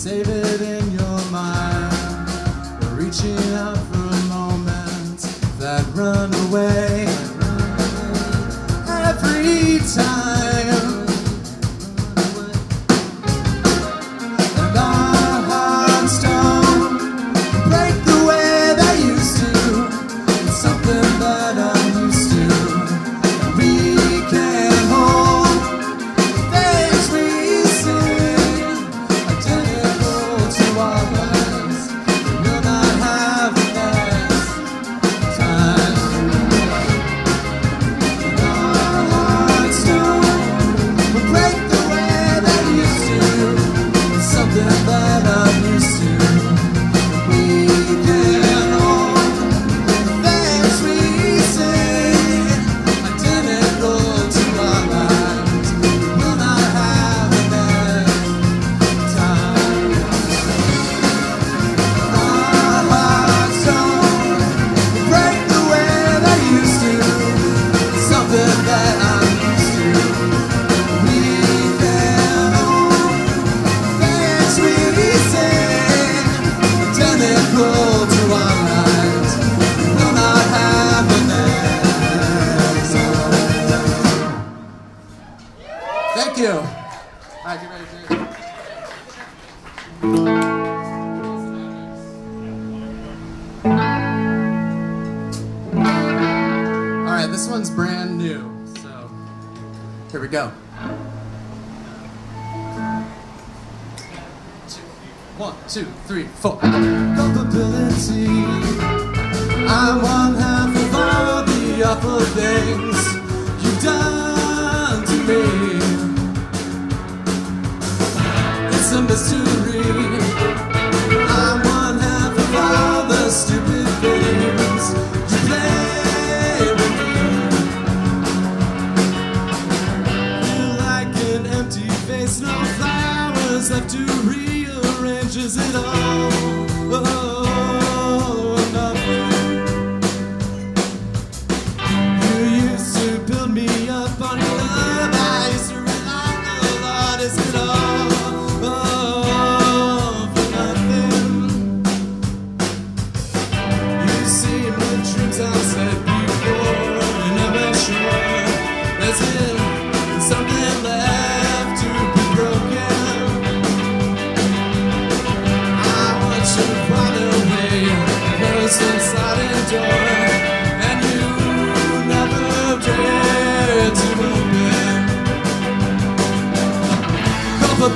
Save it in your mind. We're reaching out for a moment that runaway.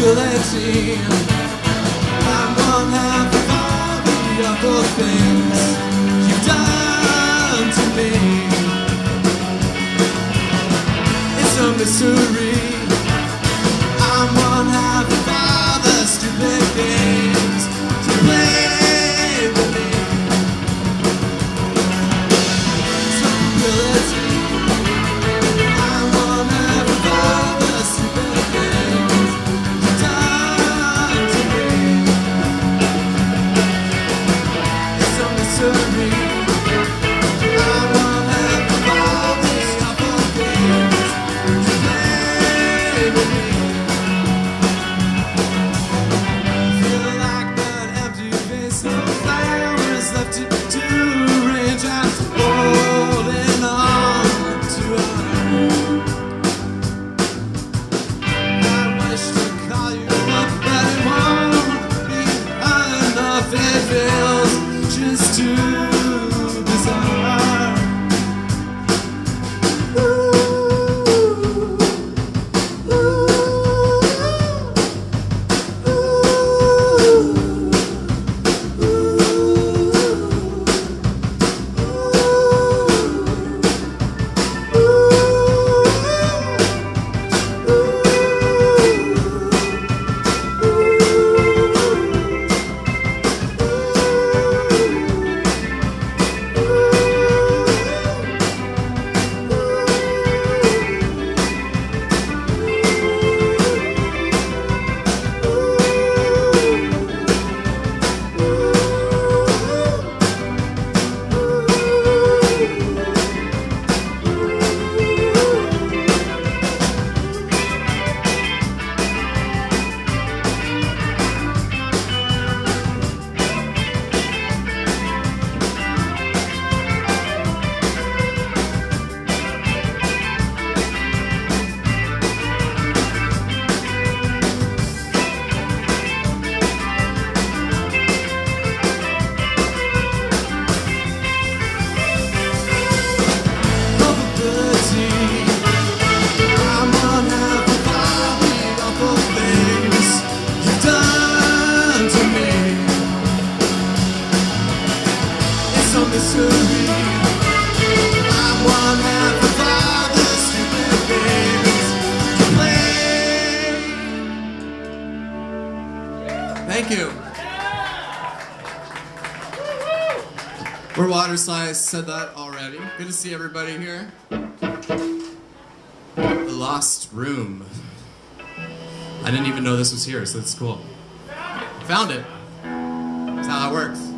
will it see? I said that already. Good to see everybody here. The Lost Room. I didn't even know this was here, so it's cool. Found it. That's how it works.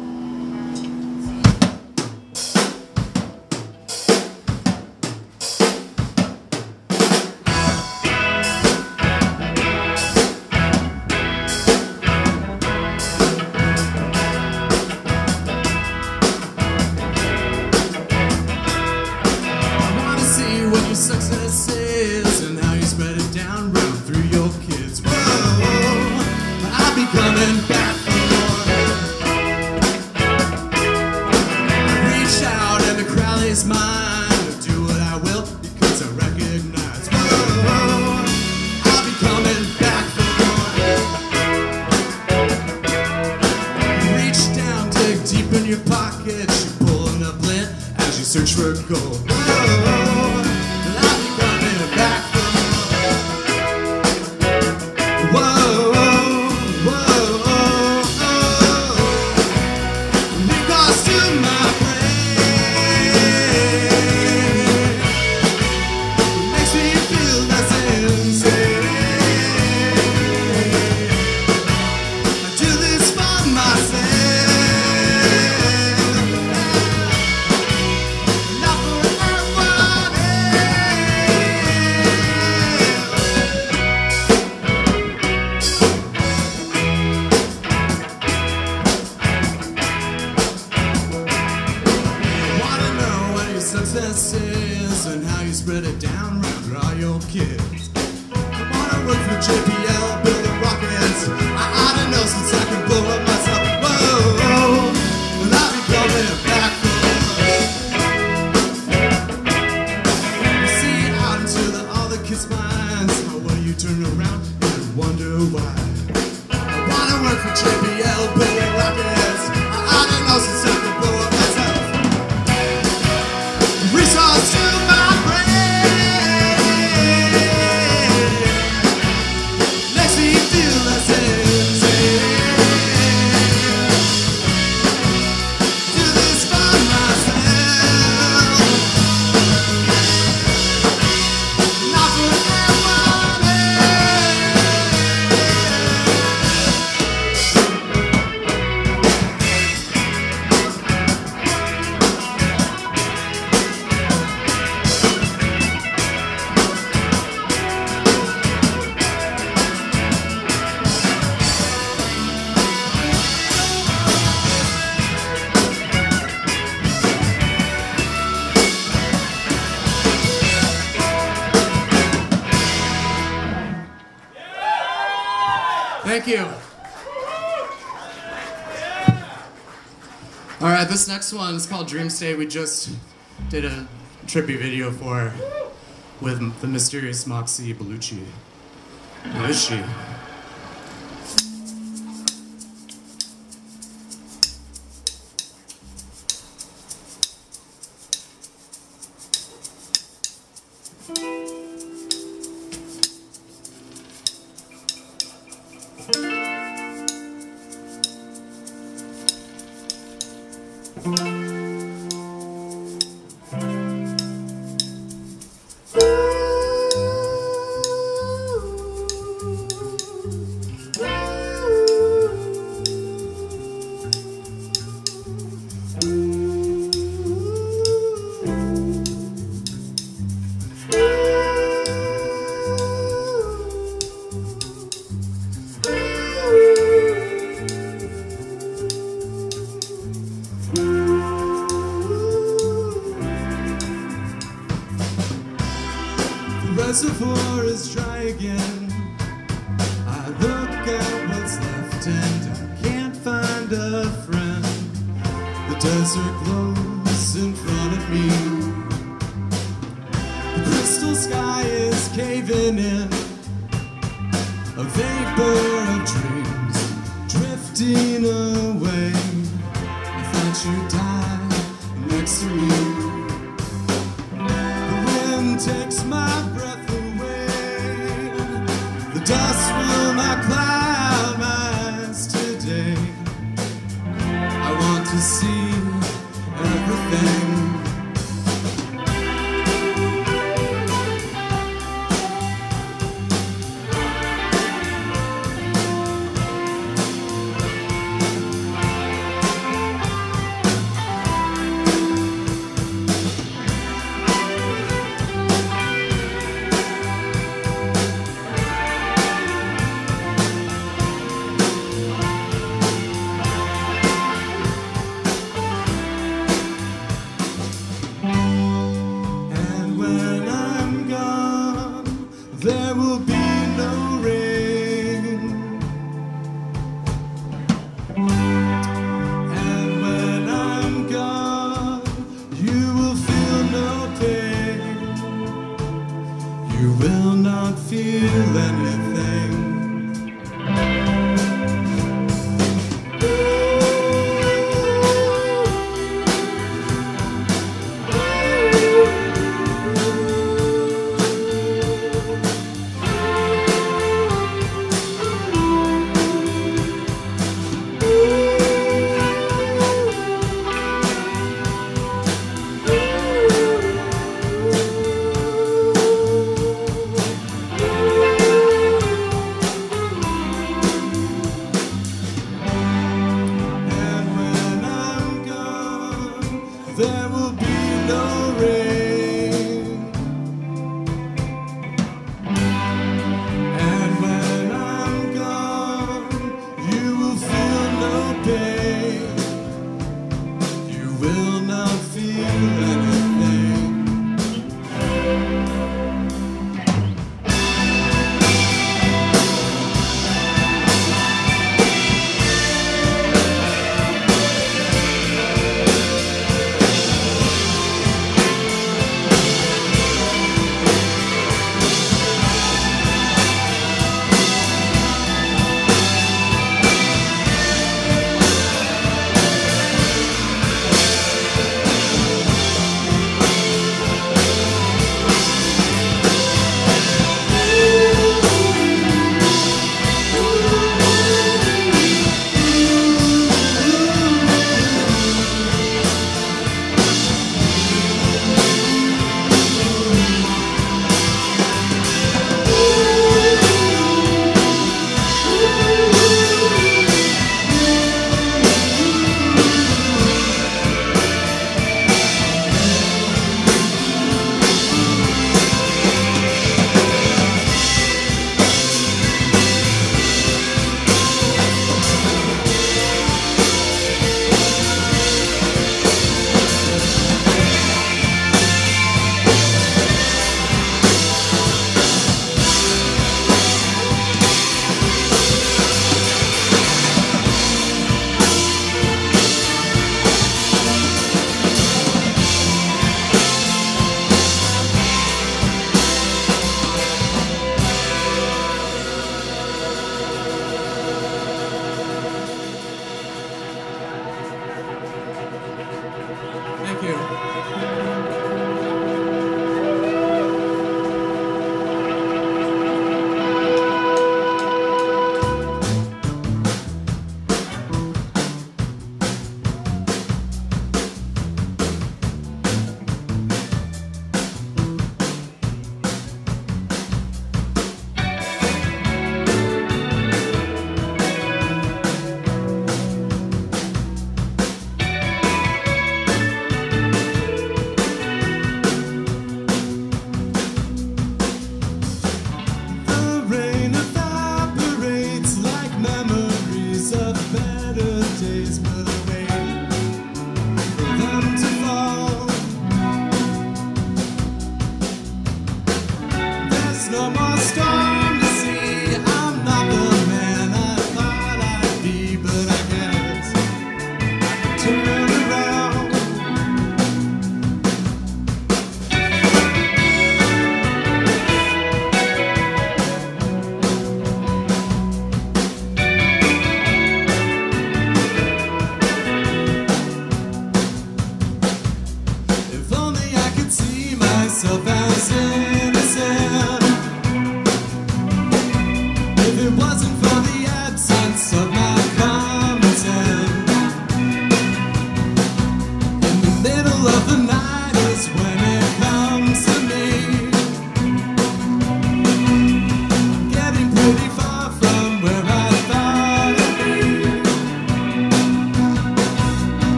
All right, this next one is called Dream State. We just did a trippy video for with the mysterious Moxie Bellucci. she again.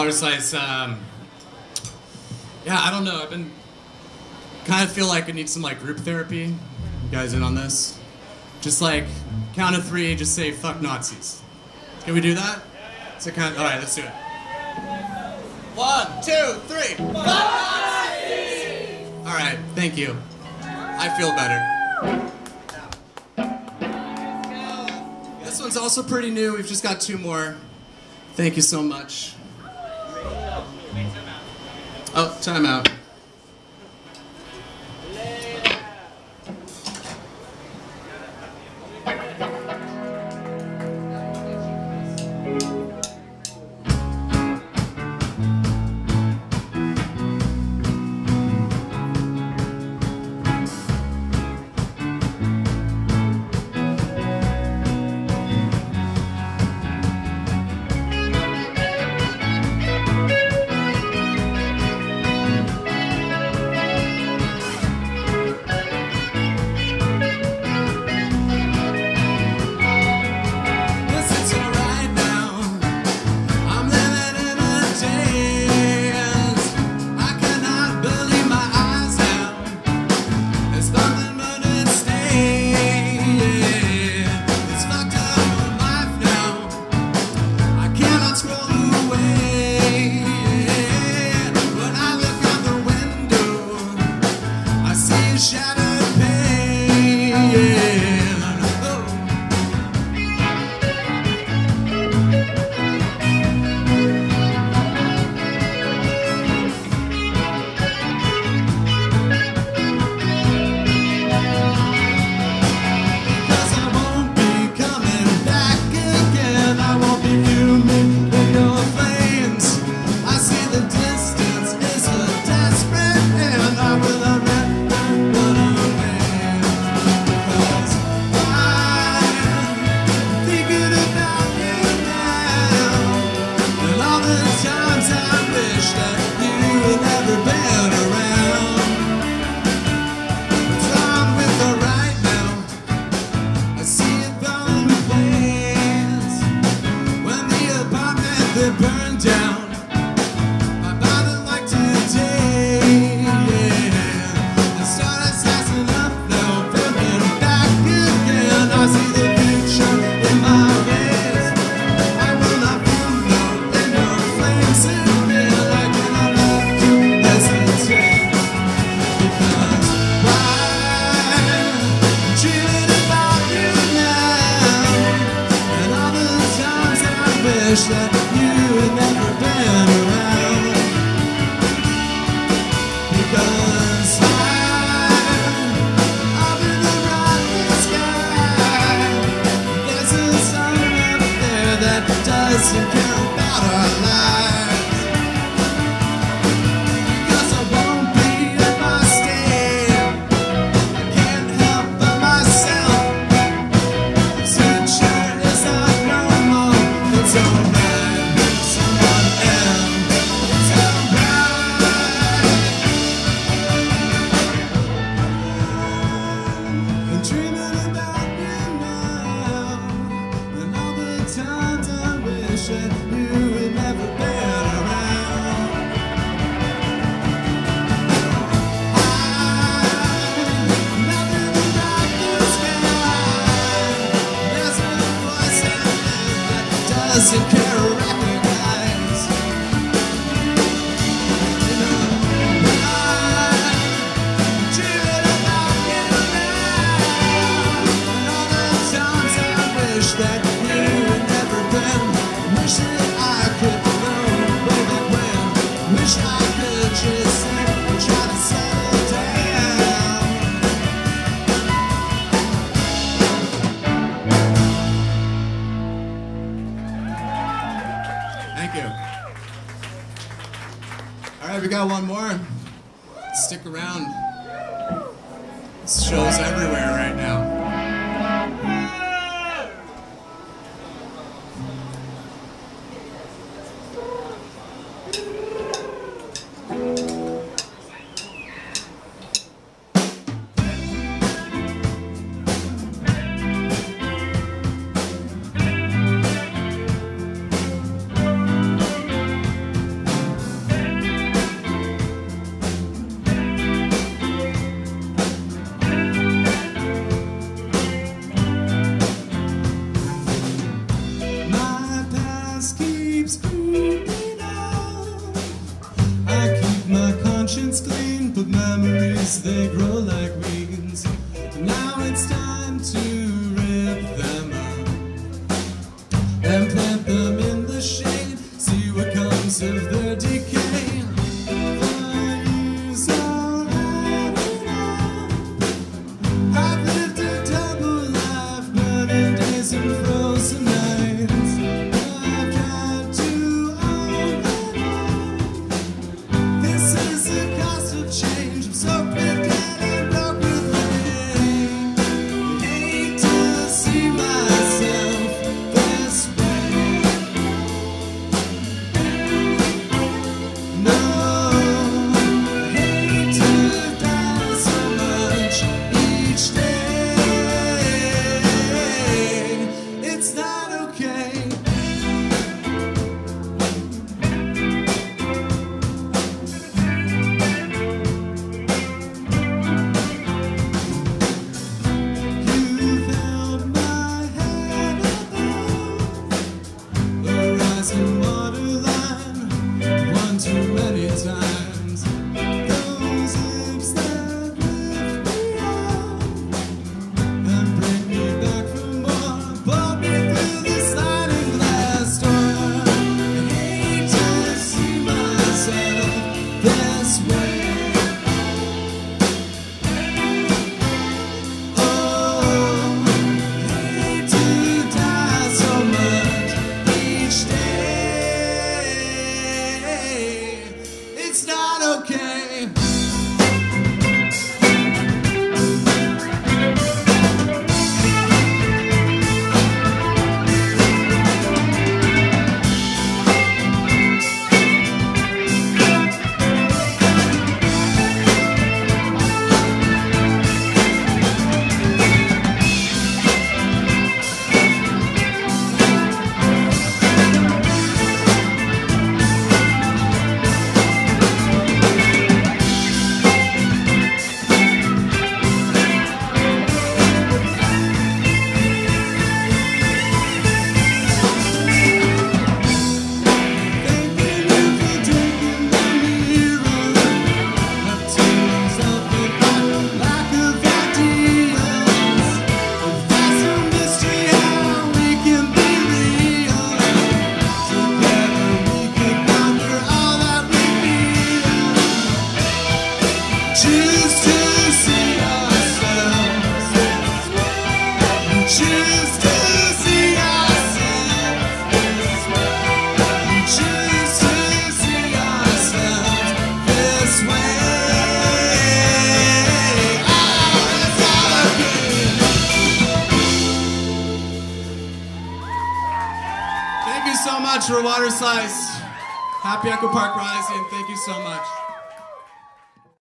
water slice. Um, yeah, I don't know. I've been kind of feel like I need some like group therapy. You guys in on this? Just like count of three, just say fuck Nazis. Can we do that? So kind of, all right, let's do it. One, two, three. Fuck Nazis! All right, thank you. I feel better. This one's also pretty new. We've just got two more. Thank you so much. Oh, time out. Assim listen to